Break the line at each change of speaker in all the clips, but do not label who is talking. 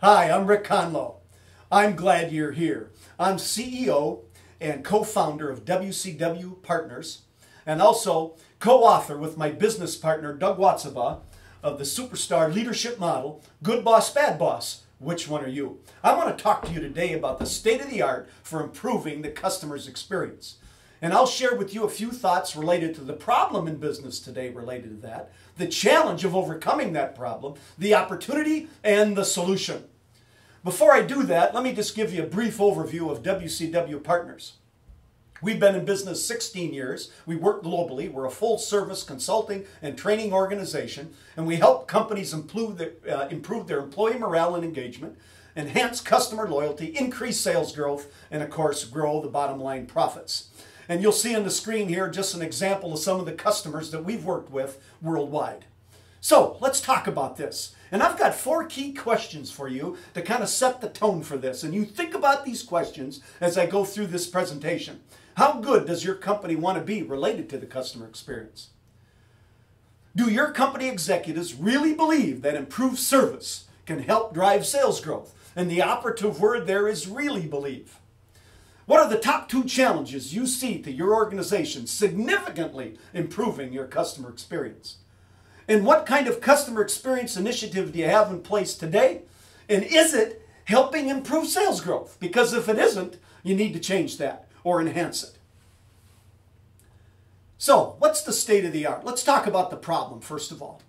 Hi, I'm Rick Conlow. I'm glad you're here. I'm CEO and co-founder of WCW Partners and also co-author with my business partner Doug Watsabaugh of the superstar leadership model, Good Boss, Bad Boss. Which one are you? I want to talk to you today about the state of the art for improving the customer's experience. And I'll share with you a few thoughts related to the problem in business today related to that, the challenge of overcoming that problem, the opportunity, and the solution. Before I do that, let me just give you a brief overview of WCW Partners. We've been in business 16 years. We work globally. We're a full service consulting and training organization, and we help companies improve, the, uh, improve their employee morale and engagement, enhance customer loyalty, increase sales growth, and of course, grow the bottom line profits. And you'll see on the screen here just an example of some of the customers that we've worked with worldwide. So let's talk about this. And I've got four key questions for you to kind of set the tone for this. And you think about these questions as I go through this presentation. How good does your company want to be related to the customer experience? Do your company executives really believe that improved service can help drive sales growth? And the operative word there is really believe. What are the top two challenges you see to your organization significantly improving your customer experience? And what kind of customer experience initiative do you have in place today? And is it helping improve sales growth? Because if it isn't, you need to change that or enhance it. So, what's the state of the art? Let's talk about the problem first of all.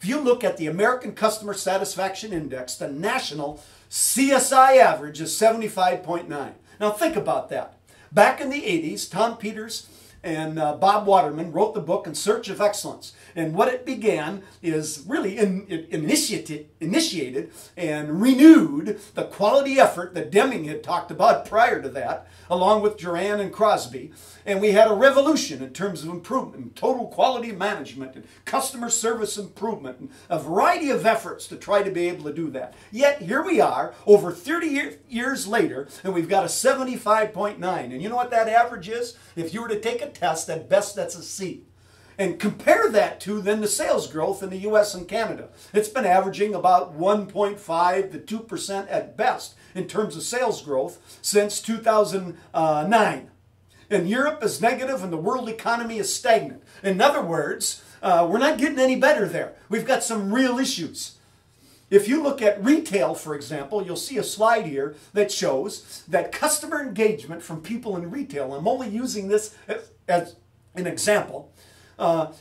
If you look at the American Customer Satisfaction Index, the national CSI average is 75.9. Now think about that. Back in the 80s, Tom Peters and uh, Bob Waterman wrote the book In Search of Excellence. And what it began is really in, it initiated, initiated and renewed the quality effort that Deming had talked about prior to that, along with Juran and Crosby. And we had a revolution in terms of improvement, total quality management, and customer service improvement, and a variety of efforts to try to be able to do that. Yet here we are, over 30 year, years later, and we've got a 75.9. And you know what that average is? If you were to take a test, at best that's a C and compare that to then the sales growth in the US and Canada. It's been averaging about 1.5 to 2% at best in terms of sales growth since 2009. And Europe is negative and the world economy is stagnant. In other words, uh, we're not getting any better there. We've got some real issues. If you look at retail, for example, you'll see a slide here that shows that customer engagement from people in retail, I'm only using this as, as an example, uh,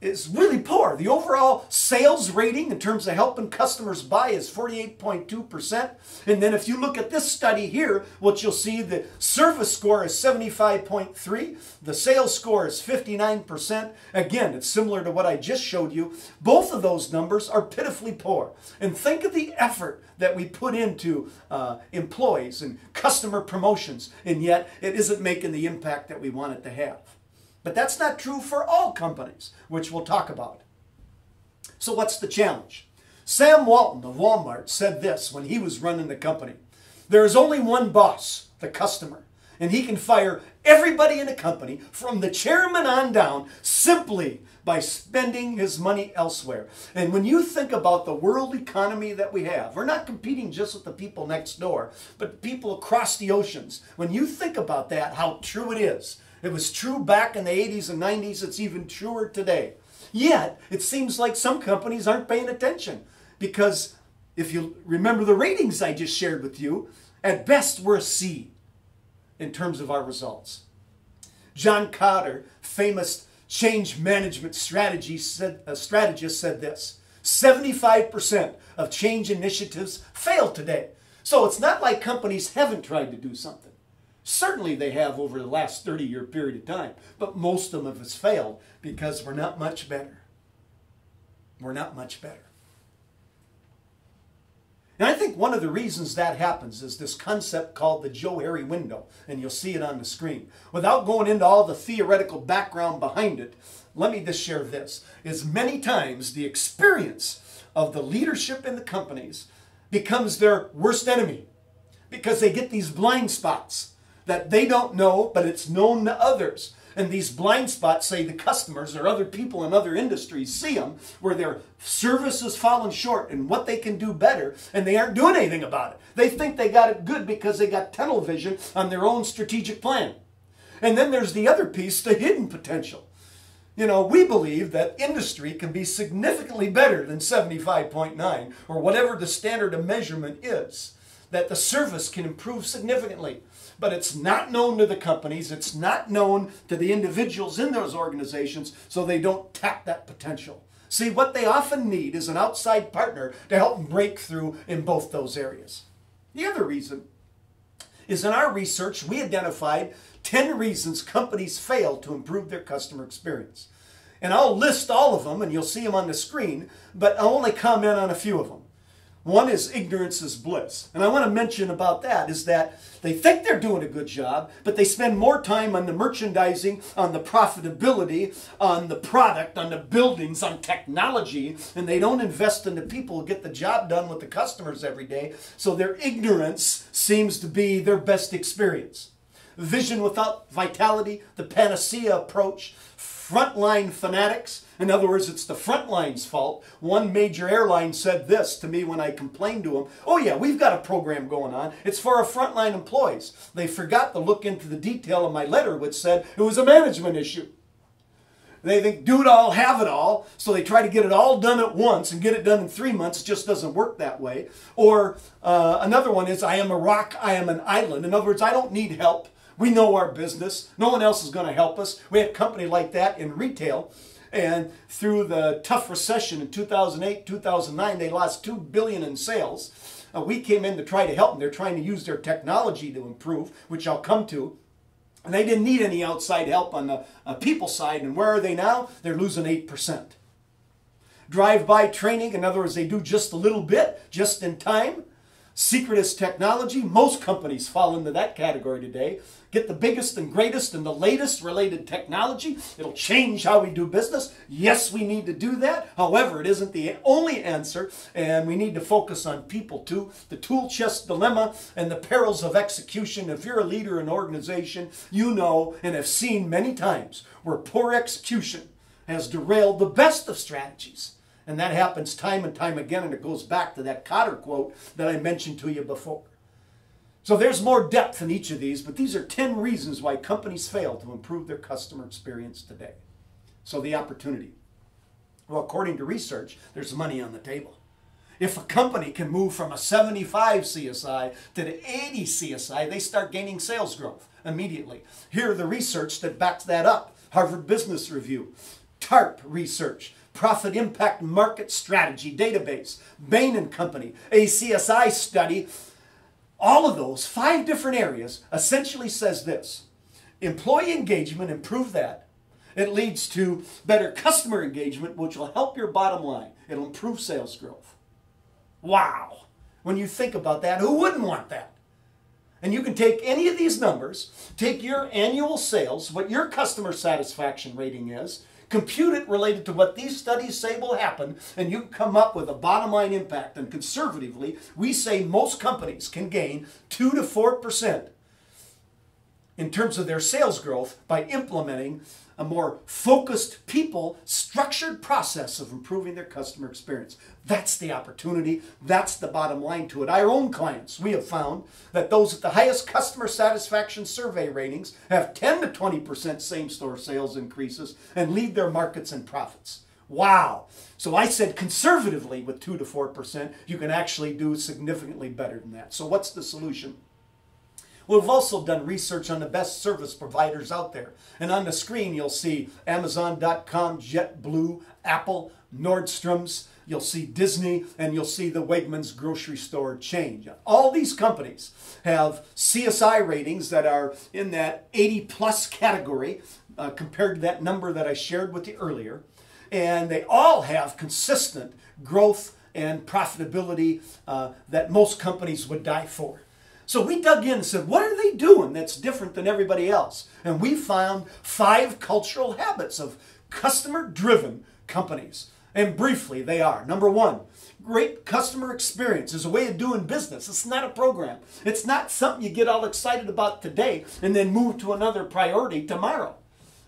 is really poor. The overall sales rating in terms of helping customers buy is 48.2%. And then if you look at this study here, what you'll see the service score is 75.3, the sales score is 59%. Again, it's similar to what I just showed you. Both of those numbers are pitifully poor. And think of the effort that we put into uh, employees and customer promotions, and yet it isn't making the impact that we want it to have. But that's not true for all companies, which we'll talk about. So what's the challenge? Sam Walton of Walmart said this when he was running the company. There is only one boss, the customer, and he can fire everybody in a company from the chairman on down simply by spending his money elsewhere. And when you think about the world economy that we have, we're not competing just with the people next door, but people across the oceans. When you think about that, how true it is, it was true back in the 80s and 90s. It's even truer today. Yet, it seems like some companies aren't paying attention because if you remember the ratings I just shared with you, at best we're a C in terms of our results. John Kotter, famous change management strategy said, uh, strategist, said this 75% of change initiatives fail today. So it's not like companies haven't tried to do something. Certainly they have over the last 30 year period of time, but most of them have failed because we're not much better. We're not much better. And I think one of the reasons that happens is this concept called the Johari window, and you'll see it on the screen. Without going into all the theoretical background behind it, let me just share this. Is many times the experience of the leadership in the companies becomes their worst enemy because they get these blind spots that they don't know, but it's known to others. And these blind spots say the customers or other people in other industries see them where their service has fallen short and what they can do better, and they aren't doing anything about it. They think they got it good because they got tunnel vision on their own strategic plan. And then there's the other piece, the hidden potential. You know, we believe that industry can be significantly better than 75.9 or whatever the standard of measurement is, that the service can improve significantly. But it's not known to the companies, it's not known to the individuals in those organizations, so they don't tap that potential. See, what they often need is an outside partner to help them break through in both those areas. The other reason is in our research, we identified 10 reasons companies fail to improve their customer experience. And I'll list all of them and you'll see them on the screen, but I'll only comment on a few of them. One is ignorance is bliss. And I want to mention about that is that they think they're doing a good job, but they spend more time on the merchandising, on the profitability, on the product, on the buildings, on technology, and they don't invest in the people who get the job done with the customers every day. So their ignorance seems to be their best experience. Vision without vitality, the panacea approach, frontline fanatics. In other words, it's the frontline's fault. One major airline said this to me when I complained to them. Oh yeah, we've got a program going on. It's for our frontline employees. They forgot to look into the detail of my letter which said it was a management issue. They think do it all, have it all, so they try to get it all done at once and get it done in three months. It just doesn't work that way. Or uh, another one is I am a rock, I am an island. In other words, I don't need help. We know our business. No one else is going to help us. We had a company like that in retail. And through the tough recession in 2008, 2009, they lost 2 billion in sales. Uh, we came in to try to help them. They're trying to use their technology to improve, which I'll come to. And they didn't need any outside help on the uh, people side. And where are they now? They're losing 8%. Drive-by training, in other words, they do just a little bit, just in time. Secretist technology, most companies fall into that category today. Get the biggest and greatest and the latest related technology. It'll change how we do business. Yes, we need to do that. However, it isn't the only answer, and we need to focus on people too. The tool chest dilemma and the perils of execution. If you're a leader in an organization, you know and have seen many times where poor execution has derailed the best of strategies. And that happens time and time again, and it goes back to that Kotter quote that I mentioned to you before. So there's more depth in each of these, but these are 10 reasons why companies fail to improve their customer experience today. So the opportunity. Well, according to research, there's money on the table. If a company can move from a 75 CSI to the 80 CSI, they start gaining sales growth immediately. Here are the research that backs that up. Harvard Business Review, TARP research, Profit Impact Market Strategy Database, Bain Company, ACSI study, all of those, five different areas, essentially says this. Employee engagement, improve that. It leads to better customer engagement, which will help your bottom line. It'll improve sales growth. Wow. When you think about that, who wouldn't want that? And you can take any of these numbers, take your annual sales, what your customer satisfaction rating is, compute it related to what these studies say will happen, and you come up with a bottom line impact. And conservatively, we say most companies can gain 2 to 4% in terms of their sales growth by implementing a more focused people structured process of improving their customer experience. That's the opportunity. That's the bottom line to it. Our own clients, we have found that those at the highest customer satisfaction survey ratings have 10 to 20% same store sales increases and lead their markets in profits. Wow. So I said conservatively with 2 to 4%, you can actually do significantly better than that. So what's the solution? We've also done research on the best service providers out there. And on the screen, you'll see Amazon.com, JetBlue, Apple, Nordstrom's, you'll see Disney, and you'll see the Wegmans grocery store chain. All these companies have CSI ratings that are in that 80 plus category uh, compared to that number that I shared with you earlier. And they all have consistent growth and profitability uh, that most companies would die for. So we dug in and said, what are they doing that's different than everybody else? And we found five cultural habits of customer driven companies. And briefly, they are number one, great customer experience is a way of doing business. It's not a program, it's not something you get all excited about today and then move to another priority tomorrow.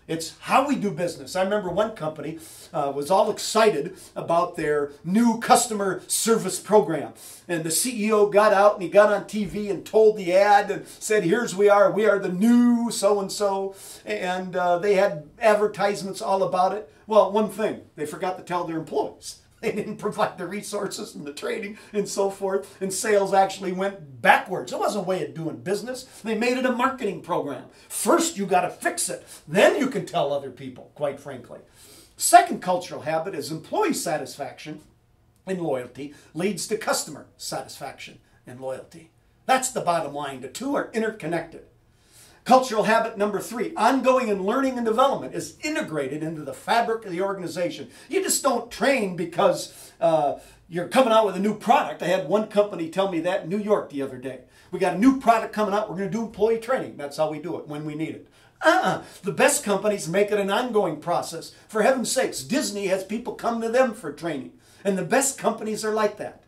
It's how we do business. I remember one company uh, was all excited about their new customer service program. And the CEO got out and he got on TV and told the ad and said, Here's we are, we are the new so and so. And uh, they had advertisements all about it. Well, one thing, they forgot to tell their employees. They didn't provide the resources and the training and so forth, and sales actually went backwards. It wasn't a way of doing business. They made it a marketing program. First, you got to fix it, then you can tell other people, quite frankly. Second cultural habit is employee satisfaction and loyalty leads to customer satisfaction and loyalty. That's the bottom line. The two are interconnected. Cultural habit number three, ongoing and learning and development is integrated into the fabric of the organization. You just don't train because uh, you're coming out with a new product. I had one company tell me that in New York the other day. We got a new product coming out. We're going to do employee training. That's how we do it when we need it. Uh-uh. The best companies make it an ongoing process. For heaven's sakes, Disney has people come to them for training. And the best companies are like that.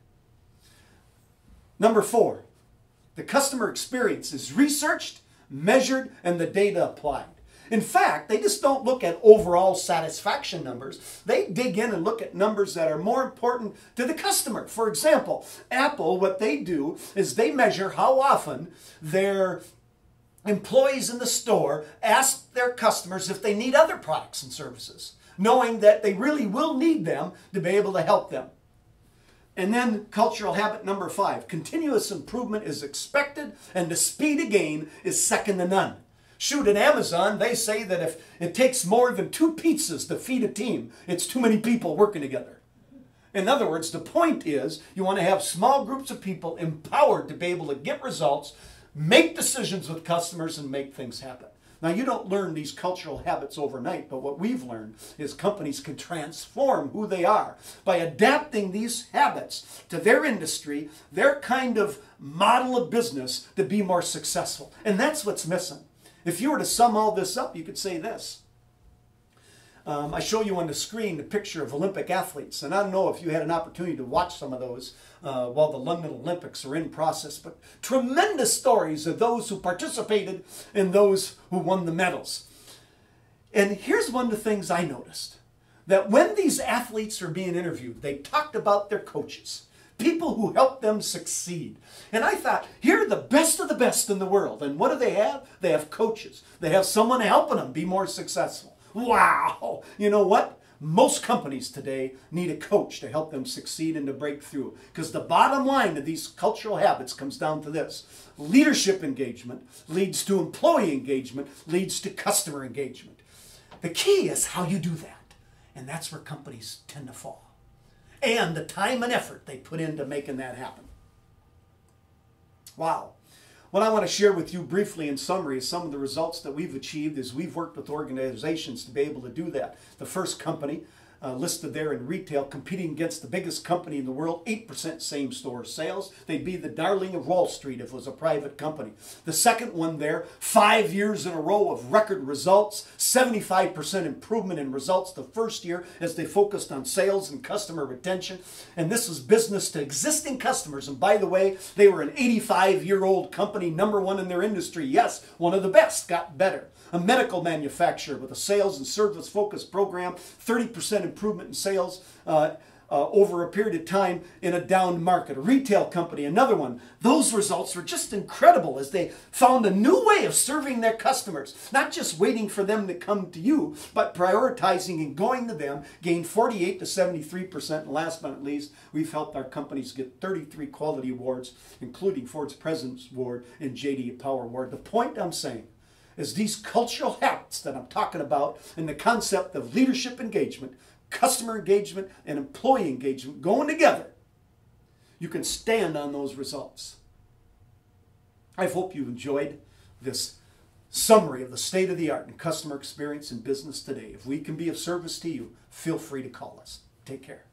Number four, the customer experience is researched measured, and the data applied. In fact, they just don't look at overall satisfaction numbers. They dig in and look at numbers that are more important to the customer. For example, Apple, what they do is they measure how often their employees in the store ask their customers if they need other products and services, knowing that they really will need them to be able to help them. And then cultural habit number five continuous improvement is expected, and the speed of gain is second to none. Shoot, at Amazon, they say that if it takes more than two pizzas to feed a team, it's too many people working together. In other words, the point is you want to have small groups of people empowered to be able to get results, make decisions with customers, and make things happen. Now, you don't learn these cultural habits overnight, but what we've learned is companies can transform who they are by adapting these habits to their industry, their kind of model of business to be more successful. And that's what's missing. If you were to sum all this up, you could say this um, I show you on the screen the picture of Olympic athletes, and I don't know if you had an opportunity to watch some of those uh, while the London Olympics are in process, but tremendous stories of those who participated and those who won the medals. And here's one of the things I noticed that when these athletes are being interviewed, they talked about their coaches, people who helped them succeed. And I thought, here are the best of the best in the world. And what do they have? They have coaches, they have someone helping them be more successful. Wow! You know what? Most companies today need a coach to help them succeed and to break through. Because the bottom line of these cultural habits comes down to this leadership engagement leads to employee engagement, leads to customer engagement. The key is how you do that. And that's where companies tend to fall. And the time and effort they put into making that happen. Wow. What I want to share with you briefly in summary is some of the results that we've achieved as we've worked with organizations to be able to do that. The first company uh, listed there in retail, competing against the biggest company in the world, 8% same store sales. They'd be the darling of Wall Street if it was a private company. The second one there, five years in a row of record results, 75% improvement in results the first year as they focused on sales and customer retention. And this was business to existing customers. And by the way, they were an 85 year old company, number one in their industry. Yes, one of the best, got better a medical manufacturer with a sales and service focused program, 30% improvement in sales. Uh, uh, over a period of time in a down market. A retail company, another one. Those results were just incredible as they found a new way of serving their customers. Not just waiting for them to come to you, but prioritizing and going to them, gained 48 to 73%. And last but not least, we've helped our companies get 33 quality awards, including Ford's President's Award and JD Power Award. The point I'm saying is these cultural habits that I'm talking about and the concept of leadership engagement, customer engagement, and employee engagement going together, you can stand on those results. I hope you enjoyed this summary of the state of the art in customer experience in business today. If we can be of service to you, feel free to call us. Take care.